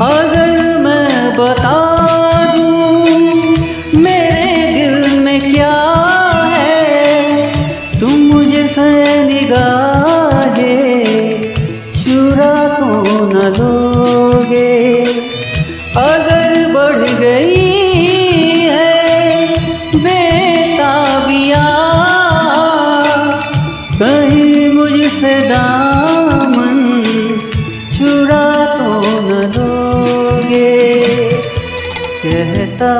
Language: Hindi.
अगर मैं बता दूँ मेरे दिल में क्या है, तुम मुझे से निगाहे चुरा को न लोगे? अगर बढ़ गई है कहीं मुझसे दामन कहता